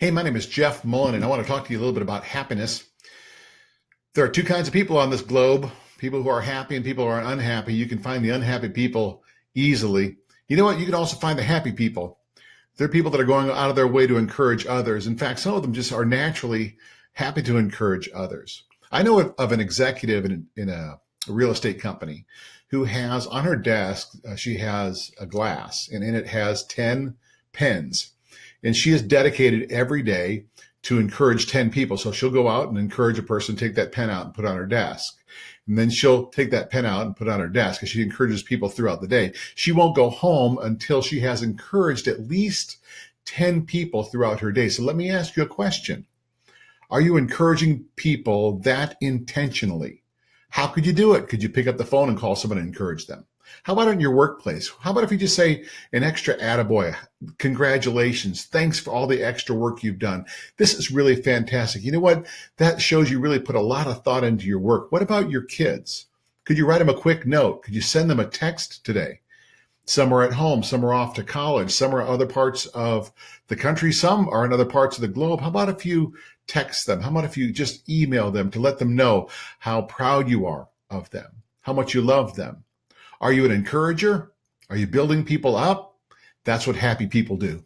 Hey, my name is Jeff Mullen, and I want to talk to you a little bit about happiness. There are two kinds of people on this globe people who are happy and people who are unhappy. You can find the unhappy people easily. You know what? You can also find the happy people. They're people that are going out of their way to encourage others. In fact, some of them just are naturally happy to encourage others. I know of an executive in, in a, real estate company who has on her desk, uh, she has a glass and in it has 10 pens and she is dedicated every day to encourage 10 people. So she'll go out and encourage a person, take that pen out and put on her desk. And then she'll take that pen out and put on her desk she encourages people throughout the day. She won't go home until she has encouraged at least 10 people throughout her day. So let me ask you a question. Are you encouraging people that intentionally? How could you do it? Could you pick up the phone and call someone and encourage them? How about in your workplace? How about if you just say an extra attaboy, congratulations, thanks for all the extra work you've done. This is really fantastic. You know what? That shows you really put a lot of thought into your work. What about your kids? Could you write them a quick note? Could you send them a text today? Some are at home, some are off to college, some are other parts of the country, some are in other parts of the globe. How about if you text them? How about if you just email them to let them know how proud you are of them, how much you love them? Are you an encourager? Are you building people up? That's what happy people do.